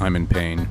I'm in pain.